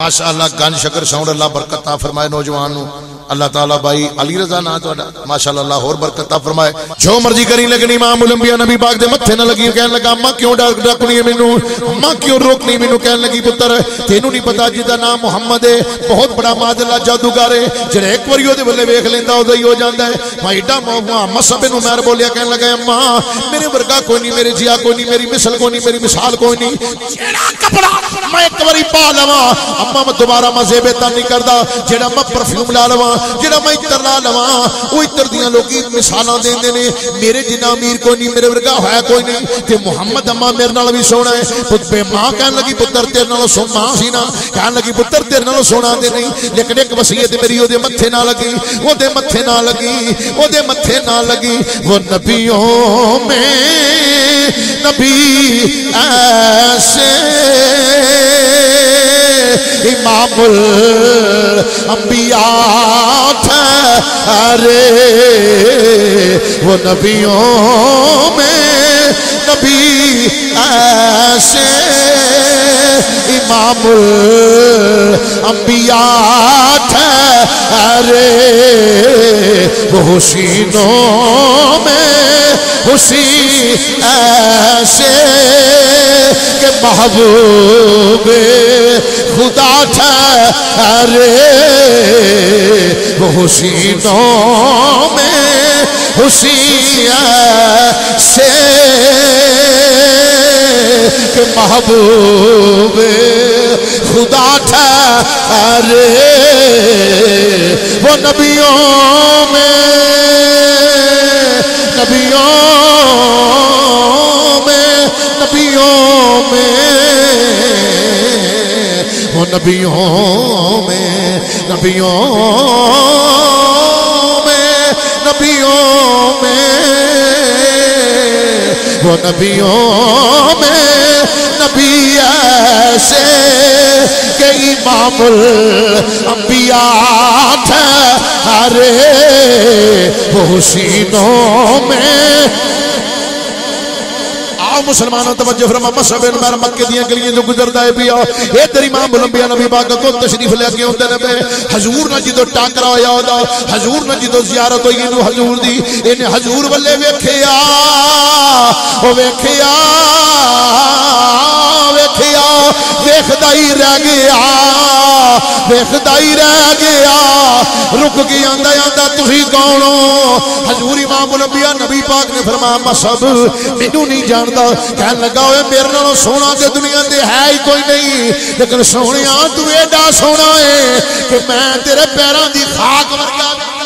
ماشاءاللہ گن شکر ساؤنڈ اللہ برکت فرمائے نوجوان نو۔ اللہ تعالی بھائی علی رضا نا تہاڈا ماشاءاللہ اللہ اور برکت فرمائے۔ جو مرضی کری لیکن امام الانبیاء نبی پاک دے متھے نہ لگی کہن لگا اما کیوں ڈر ڈکنی ہے مینوں؟ اما کیوں روکنی مینوں؟ کہن لگی پتر، تینوں نہیں پتا جی جدا نام محمد ہے۔ بہت بڑا ماجلا جادوگر ہے۔ جڑا ایک واری او دے بلے ویکھ لیندا او ہی ہو جاندا ہے۔ میں ایڈا محمد صاحب نو مہر بولیا کہن لگا اما میرے ورگا کوئی نہیں، میرے جیا کوئی نہیں، میری مثل کوئی نہیں، میری مثال کوئی نہیں۔ جیڑا کپڑا میں ایک واری پا لواں اما میں دوبارہ مزے بے نہیں کردا جڑا میں پرفیوم لا لواں جڑا میں عطر لا لواں، او عطر دیاں لوکی مثالاں دیندے نے، میرے جنا امیر کوئی نہیں، میرے ورگا ہے کوئی نہیں، تے محمد اما میرے نال بھی سونا ہے پت بے ماں کہن لگی، پتر تیرے نال سو، ماں سی نا، کہن لگی، پتر تیرے نال سونا دے نہیں، لیکن ایک وصیت میری او دے متھے نہ لگی، او دے متھے نہ لگی، او دے متھے نہ لگی، وہ نبیوں میں نبی ایسے الانبیاء تھے ارے وہ نبیوں میں نبی ایسے۔ امام الانبیاء تھے ارے حسینوں میں حسین ایسے کہ محبوب خدا ٹھہرے۔ وہ حسینوں میں حسین سے کہ محبوب خدا ٹھہرے۔ وہ نبیوں نبیوں میں نبیوں میں نبیوں میں، وہ نبیوں میں، نبی ایسے کہ امام الانبیاء ٹھہرے وہ حسینوں میں آؤ مسلمانوں توجہ فرما مصحب انمار مکہ دیاں گلیاں جو گزردا ہے پیا۔ اے تیری امام الانبیاء نبی پاک کو تشریف لے کے ہوندے نے حضور نہ جدو ٹاکرا ہویا ہودا حضور نہ جدو زیارت ہوئی نو حضور دی اینے حضور ولے ویکھیا۔ او ویکھیا ویکھیا، ویکھدا ہی رہ گیا۔ ویکھدا ہی رہ گیا۔ رک کی آندا آندا تسی کون ہو؟ حضور امام الانبیاء نبی پاک نے فرمایا مصحب مینوں نہیں جاندا۔ کہن لگا اوے میرے نالوں سونا تے دنیا تے ہے ہی کوئی نہیں۔ لیکن سونیا، تو ایڈا سونا ہے کہ میں تیرے پیراں دی خاک ورگا